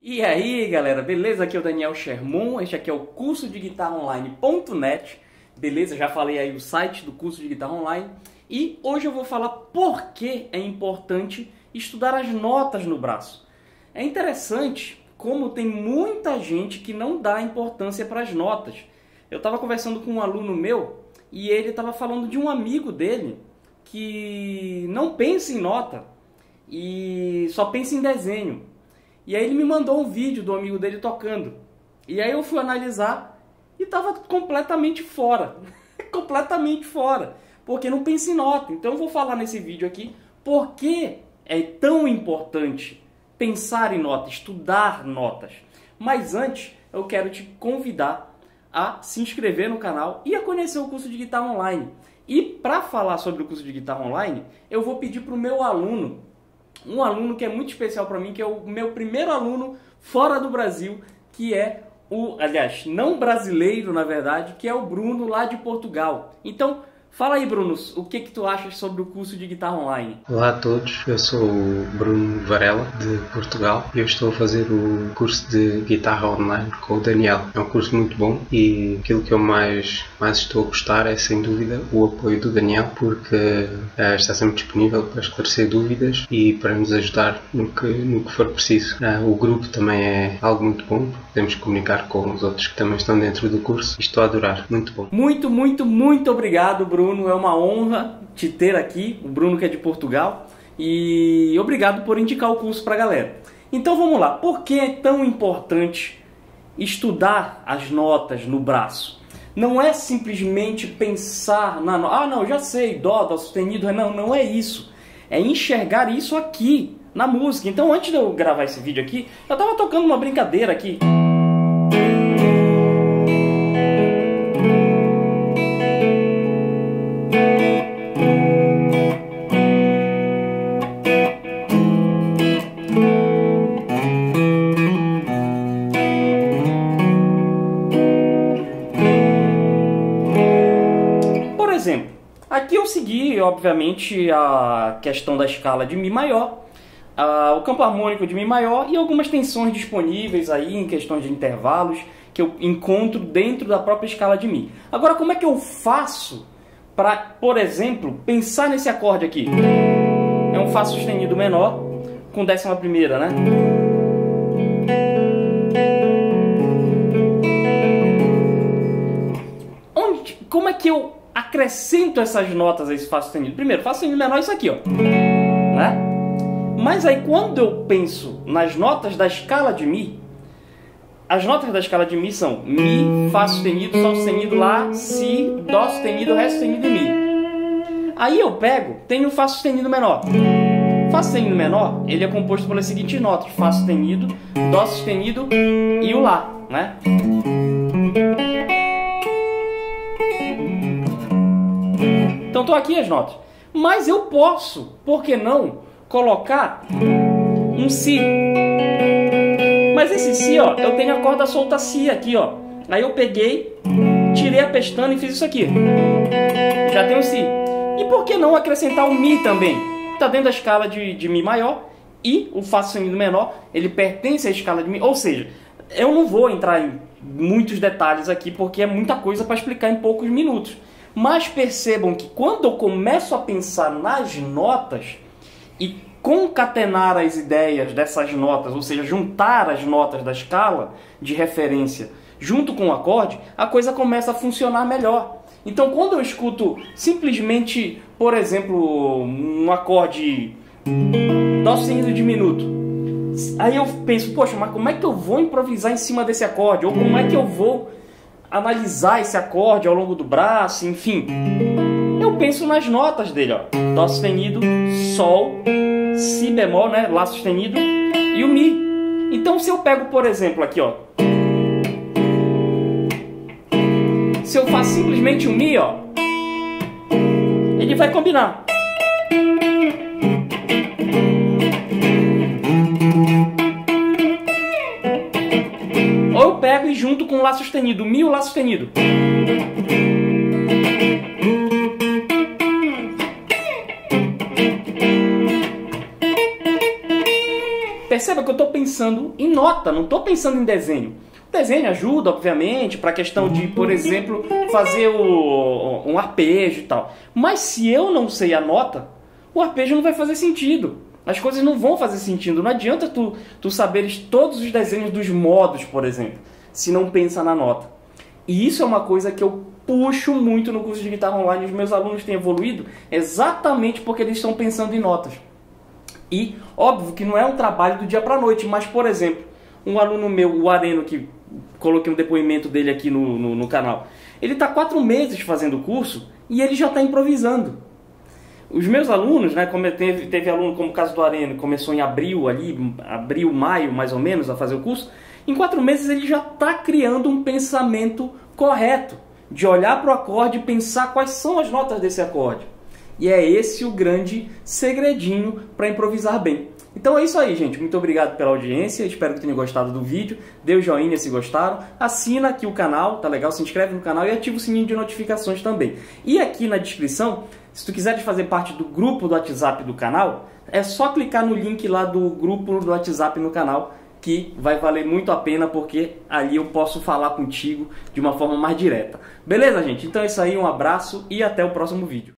E aí galera, beleza? Aqui é o Daniel Sherman, este aqui é o curso de guitarra online.net, beleza? Já falei aí o site do curso de guitarra online e hoje eu vou falar por que é importante estudar as notas no braço. É interessante como tem muita gente que não dá importância para as notas. Eu estava conversando com um aluno meu e ele estava falando de um amigo dele que não pensa em nota e só pensa em desenho. E aí ele me mandou um vídeo do amigo dele tocando. E aí eu fui analisar e estava completamente fora. completamente fora. Porque não pensa em nota. Então eu vou falar nesse vídeo aqui por que é tão importante pensar em nota, estudar notas. Mas antes, eu quero te convidar a se inscrever no canal e a conhecer o curso de guitarra online. E para falar sobre o curso de guitarra online, eu vou pedir para o meu aluno um aluno que é muito especial para mim, que é o meu primeiro aluno fora do Brasil, que é o, aliás, não brasileiro, na verdade, que é o Bruno lá de Portugal. Então, Fala aí, Bruno, o que que tu achas sobre o curso de guitarra online? Olá a todos, eu sou o Bruno Varela, de Portugal, e eu estou a fazer o curso de guitarra online com o Daniel. É um curso muito bom e aquilo que eu mais, mais estou a gostar é, sem dúvida, o apoio do Daniel, porque uh, está sempre disponível para esclarecer dúvidas e para nos ajudar no que, no que for preciso. Uh, o grupo também é algo muito bom, podemos comunicar com os outros que também estão dentro do curso e estou a adorar, muito bom. Muito, muito, muito obrigado, Bruno Bruno, é uma honra te ter aqui, o Bruno que é de Portugal, e obrigado por indicar o curso para a galera. Então vamos lá, por que é tão importante estudar as notas no braço? Não é simplesmente pensar na ah não, já sei, dó, dó sustenido, não, não é isso. É enxergar isso aqui na música. Então antes de eu gravar esse vídeo aqui, eu estava tocando uma brincadeira aqui. Aqui eu segui, obviamente, a questão da escala de Mi maior, o campo harmônico de Mi maior e algumas tensões disponíveis aí em questões de intervalos que eu encontro dentro da própria escala de Mi. Agora, como é que eu faço para, por exemplo, pensar nesse acorde aqui? É um Fá sustenido menor com décima primeira, né? Acrescento essas notas a esse Fá sustenido. Primeiro, Fá sustenido menor é isso aqui, ó. Né? Mas aí quando eu penso nas notas da escala de Mi, as notas da escala de Mi são Mi, Fá sustenido, Sol sustenido, Lá, Si, Dó sustenido, Ré sustenido e Mi. Aí eu pego, tenho Fá sustenido menor. Fá sustenido menor, ele é composto pelas seguintes notas: Fá sustenido, Dó sustenido e o Lá, né? Então estou aqui as notas. Mas eu posso, por que não, colocar um Si. Mas esse Si, ó, eu tenho a corda solta Si aqui, ó. Aí eu peguei, tirei a pestana e fiz isso aqui. Já tem um Si. E por que não acrescentar o Mi também? Está dentro da escala de, de Mi maior e o Fá sustenido menor, ele pertence à escala de Mi. Ou seja, eu não vou entrar em muitos detalhes aqui porque é muita coisa para explicar em poucos minutos. Mas percebam que quando eu começo a pensar nas notas e concatenar as ideias dessas notas, ou seja, juntar as notas da escala de referência junto com o acorde, a coisa começa a funcionar melhor. Então, quando eu escuto simplesmente, por exemplo, um acorde dó sustenido diminuto, aí eu penso, poxa, mas como é que eu vou improvisar em cima desse acorde? Ou como é que eu vou analisar esse acorde ao longo do braço, enfim. Eu penso nas notas dele, ó. Dó sustenido, Sol, Si bemol, né? Lá sustenido e o Mi. Então se eu pego, por exemplo, aqui, ó. Se eu faço simplesmente o Mi, ó. Ele vai combinar. Junto com Lá sustenido, Mi o Lá sustenido. Perceba que eu estou pensando em nota, não estou pensando em desenho. O desenho ajuda, obviamente, para a questão de, por exemplo, fazer o, um arpejo e tal. Mas se eu não sei a nota, o arpejo não vai fazer sentido. As coisas não vão fazer sentido. Não adianta tu, tu saberes todos os desenhos dos modos, por exemplo, se não pensa na nota. E isso é uma coisa que eu puxo muito no curso de guitarra online. Os meus alunos têm evoluído exatamente porque eles estão pensando em notas. E, óbvio que não é um trabalho do dia para noite, mas, por exemplo, um aluno meu, o Areno, que coloquei um depoimento dele aqui no, no, no canal. Ele está quatro meses fazendo o curso e ele já está improvisando. Os meus alunos, né, como teve, teve aluno como o caso do Arena, começou em abril ali, abril, maio mais ou menos, a fazer o curso, em quatro meses ele já está criando um pensamento correto, de olhar para o acorde e pensar quais são as notas desse acorde. E é esse o grande segredinho para improvisar bem. Então é isso aí, gente. Muito obrigado pela audiência. Espero que tenham gostado do vídeo. Dê o joinha se gostaram. Assina aqui o canal, tá legal? Se inscreve no canal e ativa o sininho de notificações também. E aqui na descrição, se tu quiseres fazer parte do grupo do WhatsApp do canal, é só clicar no link lá do grupo do WhatsApp no canal que vai valer muito a pena porque ali eu posso falar contigo de uma forma mais direta. Beleza, gente? Então é isso aí, um abraço e até o próximo vídeo.